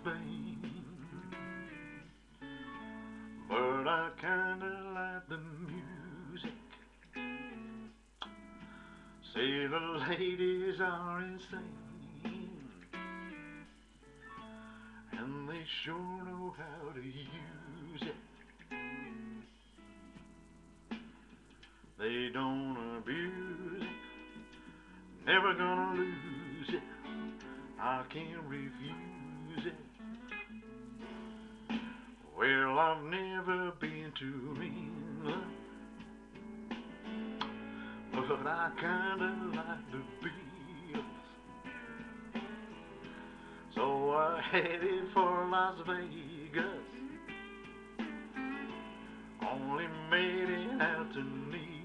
Spain. But I kinda like the music. Say the ladies are insane. And they sure know how to use it. They don't abuse it. Never gonna lose. I can't refuse it. Well, I've never been to England, but I kinda like the Beatles. So I headed for Las Vegas. Only made it out to Needles.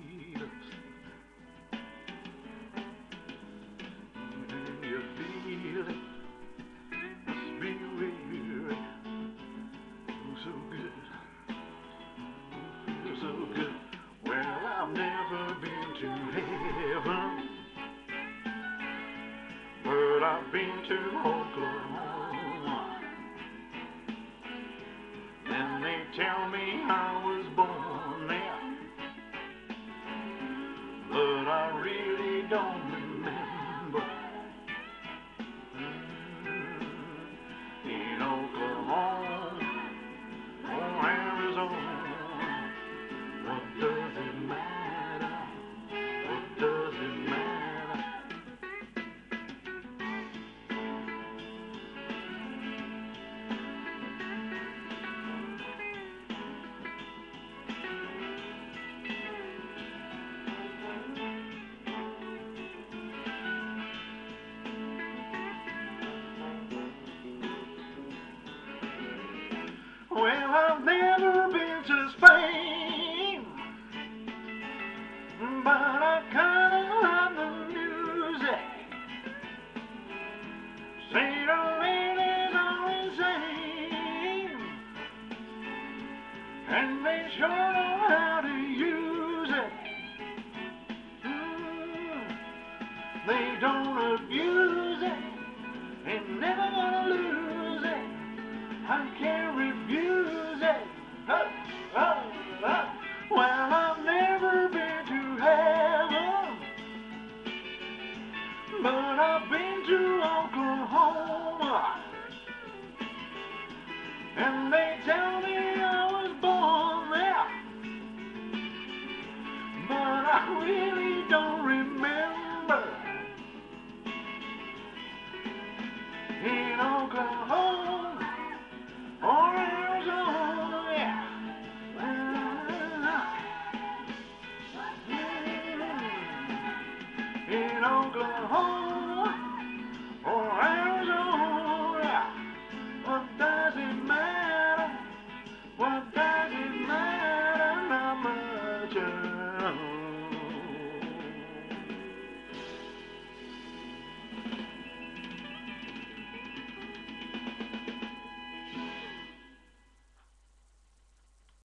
I've been to Oklahoma. Then they tell me I was born there, but I really don't Well, I've never been to Spain, but I kinda love the music. Say the ladies are insane, and they sure know how to use it. Mm, they don't abuse it, and never gonna lose And they tell me I was born there, but I really don't remember. In Oklahoma or Arizona. In Oklahoma